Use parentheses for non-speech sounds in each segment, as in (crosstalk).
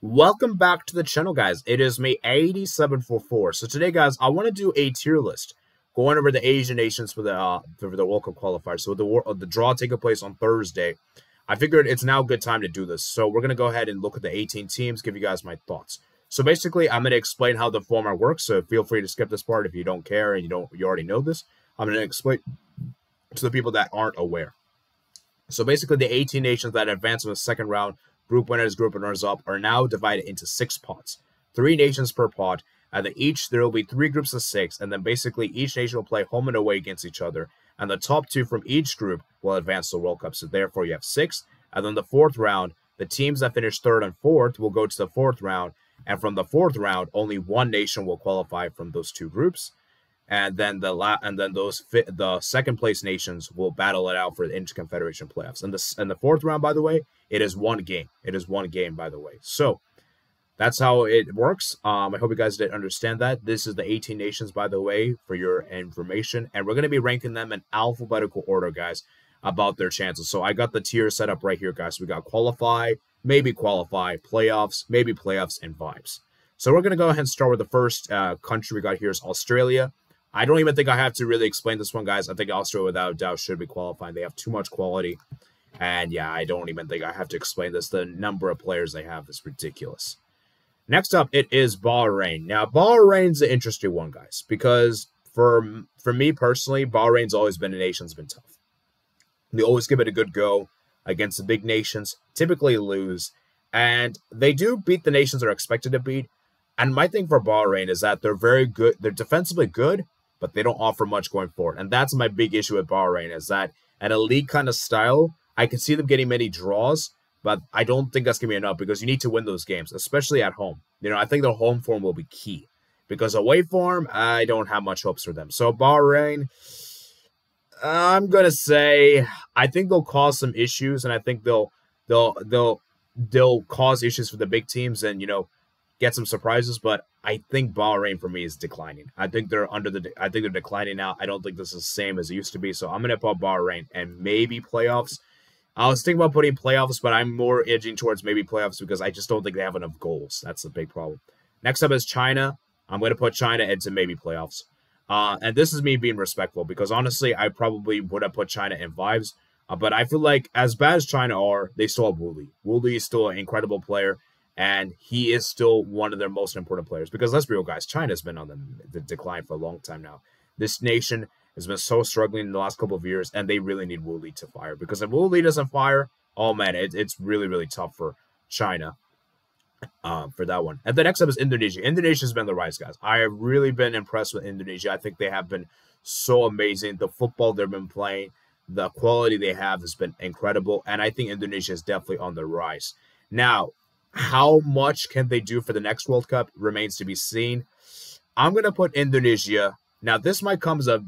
Welcome back to the channel, guys. It is me, AD744. So today, guys, I want to do a tier list going over the Asian nations for the uh, for the World Cup qualifiers. So the the draw taking place on Thursday. I figured it's now a good time to do this. So we're gonna go ahead and look at the 18 teams, give you guys my thoughts. So basically, I'm gonna explain how the format works. So feel free to skip this part if you don't care and you don't you already know this. I'm gonna explain to the people that aren't aware. So basically, the 18 nations that advance in the second round Group winners, group runners up are now divided into six pots, three nations per pot. And then each there will be three groups of six, and then basically each nation will play home and away against each other. And the top two from each group will advance to the World Cup. So therefore, you have six. And then the fourth round, the teams that finish third and fourth will go to the fourth round. And from the fourth round, only one nation will qualify from those two groups and then the la- and then those fit the second place nations will battle it out for the interconfederation playoffs. And the and the fourth round, by the way, it is one game. It is one game, by the way. So that's how it works. Um, I hope you guys did understand that. This is the 18 nations, by the way, for your information, and we're going to be ranking them in alphabetical order, guys, about their chances. So I got the tier set up right here, guys. We got qualify, maybe qualify, playoffs, maybe playoffs, and vibes. So we're going to go ahead and start with the first uh, country we got here is Australia. I don't even think I have to really explain this one, guys. I think Australia, without doubt, should be qualifying. They have too much quality. And yeah, I don't even think I have to explain this. The number of players they have is ridiculous. Next up, it is Bahrain. Now, Bahrain's an interesting one, guys, because for for me personally, Bahrain's always been a nation that's been tough. They always give it a good go against the big nations, typically lose, and they do beat the nations they're expected to beat. And my thing for Bahrain is that they're very good. They're defensively good, but they don't offer much going forward. And that's my big issue with Bahrain is that an elite kind of style, I can see them getting many draws, but I don't think that's gonna be enough because you need to win those games, especially at home. You know, I think their home form will be key because away form, I don't have much hopes for them. So Bahrain, I'm gonna say I think they'll cause some issues, and I think they'll they'll they'll they'll cause issues for the big teams, and you know get some surprises, but I think Bahrain for me is declining. I think they're under the. I think they're declining now. I don't think this is the same as it used to be. So I'm gonna put Bahrain and maybe playoffs. I was thinking about putting playoffs, but I'm more edging towards maybe playoffs because I just don't think they have enough goals. That's the big problem. Next up is China. I'm to put China into maybe playoffs. Uh, and this is me being respectful because honestly, I probably would have put China in vibes. Uh, but I feel like as bad as China are, they still have Li. Wu Lei is still an incredible player and he is still one of their most important players because let's be real, guys. China's been on the, the decline for a long time now. This nation has been so struggling in the last couple of years, and they really need Wu Lei to fire because if Wu Lei doesn't fire, oh man, it, it's really really tough for China. Uh, for that one. And the next up is Indonesia. Indonesia's been the rise, guys. I have really been impressed with Indonesia. I think they have been so amazing. The football they've been playing, the quality they have has been incredible. And I think Indonesia is definitely on the rise. Now, how much can they do for the next World Cup remains to be seen. I'm going to put Indonesia. Now, this might come as a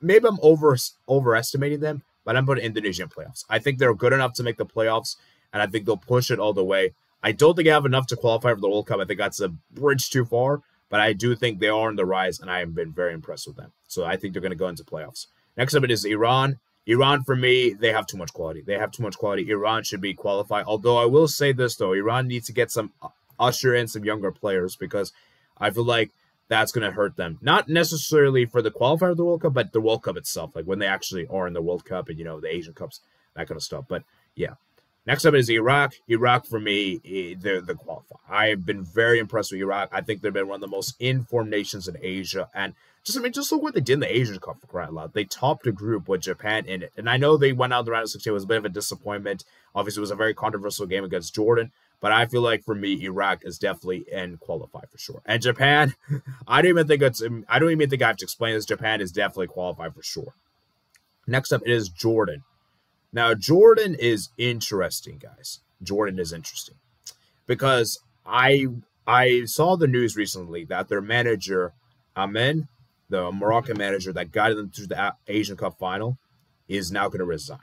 maybe I'm over overestimating them, but I'm putting Indonesia in playoffs. I think they're good enough to make the playoffs, and I think they'll push it all the way. I don't think I have enough to qualify for the World Cup. I think that's a bridge too far, but I do think they are on the rise, and I have been very impressed with them. So I think they're going to go into playoffs. Next up, it is Iran. Iran, for me, they have too much quality. They have too much quality. Iran should be qualified. Although I will say this though, Iran needs to get some usher in some younger players because I feel like that's going to hurt them. Not necessarily for the qualifier of the World Cup, but the World Cup itself, like when they actually are in the World Cup and you know the Asian Cups, that kind of stuff. But yeah. Next up is Iraq. Iraq, for me, they're the qualifier. I have been very impressed with Iraq. I think they've been one of the most informed nations in Asia, and just I mean, just look what they did in the Asian Cup for crying loud. They topped a group with Japan in it, and I know they went out the round of 16. It was a bit of a disappointment. Obviously, it was a very controversial game against Jordan, but I feel like for me, Iraq is definitely in qualify for sure. And Japan, (laughs) I don't even think it's. Um, I don't even think I have to explain this. Japan is definitely qualified for sure. Next up, it is Jordan. Now, Jordan is interesting, guys. Jordan is interesting because I I saw the news recently that their manager Amen the Moroccan manager that guided them to the Asian Cup final, is now going to resign.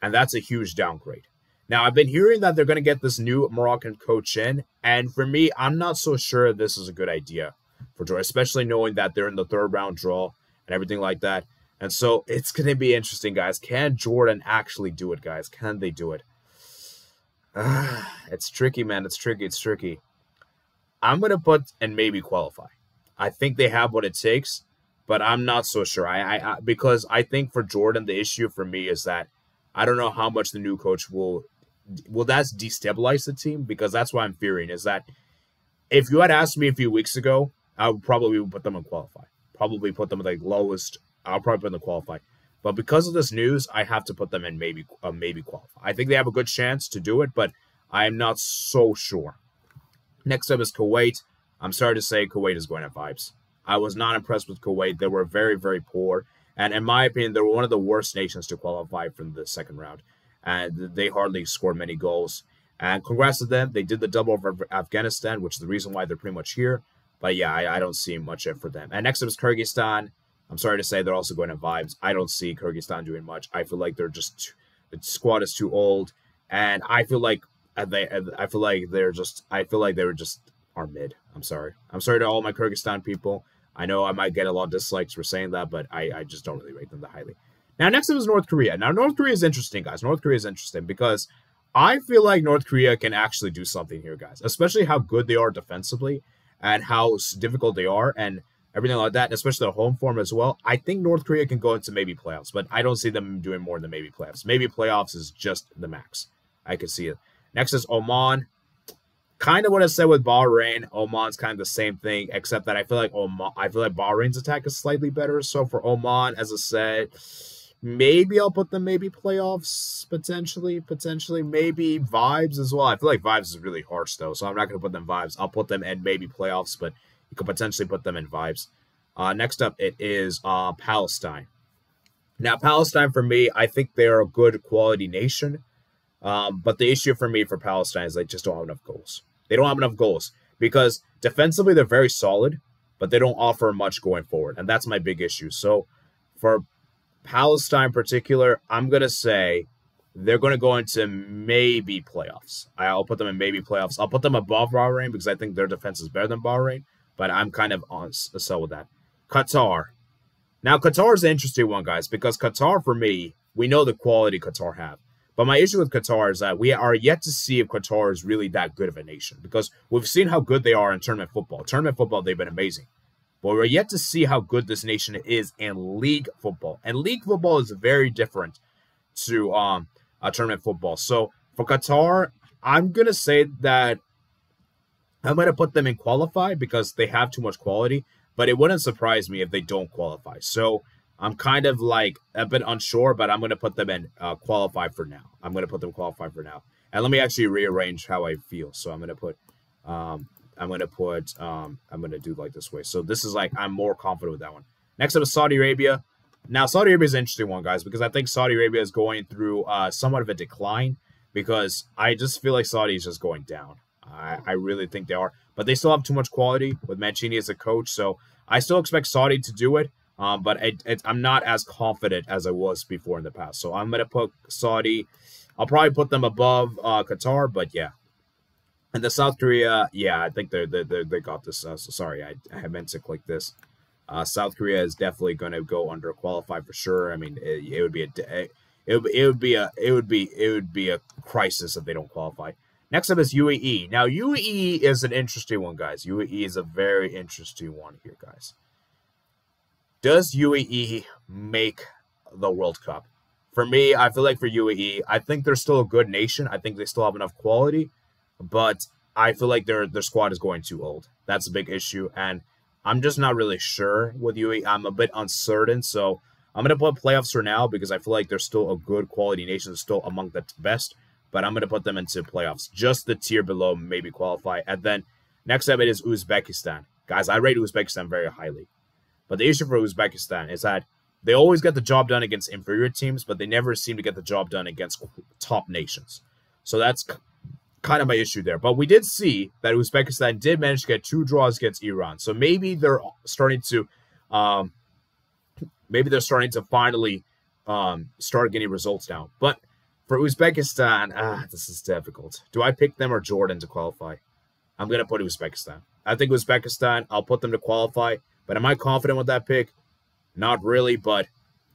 And that's a huge downgrade. Now, I've been hearing that they're going to get this new Moroccan coach in. And for me, I'm not so sure this is a good idea for Jordan, especially knowing that they're in the third round draw and everything like that. And so it's going to be interesting, guys. Can Jordan actually do it, guys? Can they do it? (sighs) it's tricky, man. It's tricky. It's tricky. I'm gonna put and maybe qualify. I think they have what it takes, but I'm not so sure. I, I, I because I think for Jordan, the issue for me is that I don't know how much the new coach will will that destabilize the team because that's what I'm fearing is that if you had asked me a few weeks ago, I would probably put them in qualify. Probably put them at like lowest. I'll probably put them in qualify. But because of this news, I have to put them in maybe uh, maybe qualify. I think they have a good chance to do it, but I am not so sure. Next up is Kuwait. I'm sorry to say Kuwait is going to vibes. I was not impressed with Kuwait. They were very, very poor. And in my opinion, they were one of the worst nations to qualify from the second round. And they hardly scored many goals. And congrats to them. They did the double over Afghanistan, which is the reason why they're pretty much here. But yeah, I, I don't see much for them. And next up is Kyrgyzstan. I'm sorry to say they're also going to vibes. I don't see Kyrgyzstan doing much. I feel like they're just the squad is too old, and I feel like uh, they uh, I feel like they're just I feel like they were just are mid. I'm sorry. I'm sorry to all my Kyrgyzstan people. I know I might get a lot of dislikes for saying that, but I, I just don't really rate them that highly. Now, next up is North Korea. Now, North Korea is interesting, guys. North Korea is interesting because I feel like North Korea can actually do something here, guys, especially how good they are defensively and how difficult they are and everything like that, and especially their home form as well. I think North Korea can go into maybe playoffs, but I don't see them doing more than maybe playoffs. Maybe playoffs is just the max. I can see it. Next is Oman. Kind of what I said with Bahrain. Oman's kind of the same thing, except that I feel like Oman, I feel like Bahrain's attack is slightly better. So for Oman, as I said, maybe I'll put them maybe playoffs potentially, potentially maybe vibes as well. I feel like vibes is really harsh though, so I'm not gonna put them vibes. I'll put them in maybe playoffs, but you could potentially put them in vibes. Uh, next up, it is uh, Palestine. Now, Palestine for me, I think they're a good quality nation. Um, but the issue for me for Palestine is they just don't have enough goals. They don't have enough goals because defensively they're very solid, but they don't offer much going forward, and that's my big issue. So for Palestine in particular, I'm gonna say they're going to go into maybe playoffs. I'll put them in maybe playoffs. I'll put them above Bahrain because I think their defense is better than Bahrain, but I'm kind of on a sell with that. Qatar. Now, Qatar is an interesting one, guys, because Qatar, for me, we know the quality Qatar have. But my issue with Qatar is that we are yet to see if Qatar is really that good of a nation because we've seen how good they are in tournament football. Tournament football, they've been amazing. But we're yet to see how good this nation is in league football. And league football is very different to um a tournament football. So for Qatar, I'm gonna say that I'm gonna put them in qualify because they have too much quality, but it wouldn't surprise me if they don't qualify. So I'm kind of like a bit unsure, but I'm going to put them in uh, qualify for now. I'm going to put them qualify for now. And let me actually rearrange how I feel. So I'm going to put, um, I'm going to put, um, I'm going to do like this way. So this is like, I'm more confident with that one. Next up is Saudi Arabia. Now, Saudi Arabia is an interesting one, guys, because I think Saudi Arabia is going through uh, somewhat of a decline because I just feel like Saudi is just going down. I, I really think they are, but they still have too much quality with Mancini as a coach. So I still expect Saudi to do it. Um, but it, it, I'm not as confident as I was before in the past. So I'm gonna put Saudi. I'll probably put them above uh, Qatar, but yeah. And the South Korea, yeah, I think they they they got this. Uh, so sorry, I, I meant to click this. Uh, South Korea is definitely going to go under qualify for sure. I mean, it, it would be a it it would be a it would be it would be a crisis if they don't qualify. Next up is UAE. Now UAE is an interesting one, guys. UAE is a very interesting one here, guys. Does UAE make the World Cup? For me, I feel like for UAE, I think they're still a good nation. I think they still have enough quality, but I feel like their their squad is going too old. That's a big issue, and I'm just not really sure with UAE. I'm a bit uncertain, so I'm gonna put playoffs for now because I feel like they're still a good quality nation, still among the best. But I'm gonna put them into playoffs, just the tier below, maybe qualify. And then next up it is Uzbekistan, guys. I rate Uzbekistan very highly. But the issue for Uzbekistan is that they always get the job done against inferior teams, but they never seem to get the job done against top nations. So that's kind of my issue there. But we did see that Uzbekistan did manage to get two draws against Iran. So maybe they're starting to, um, maybe they're starting to finally um, start getting results now. But for Uzbekistan, ah, this is difficult. Do I pick them or Jordan to qualify? I'm gonna put Uzbekistan. I think Uzbekistan. I'll put them to qualify. But am I confident with that pick? Not really, but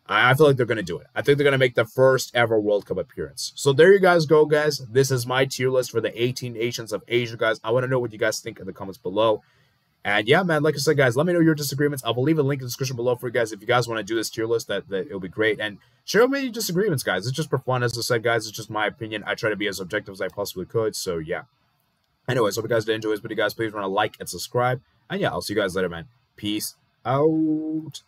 I feel like they're going to do it. I think they're going to make the first ever World Cup appearance. So there you guys go, guys. This is my tier list for the 18 nations of Asia, guys. I want to know what you guys think in the comments below. And yeah, man, like I said, guys, let me know your disagreements. I will leave a link in the description below for you guys if you guys want to do this tier list. That, that it'll be great. And share with me your disagreements, guys. It's just for fun, as I said, guys. It's just my opinion. I try to be as objective as I possibly could. So yeah. Anyways, hope you guys did enjoy this video, guys. Please want to like and subscribe. And yeah, I'll see you guys later, man. Peace out.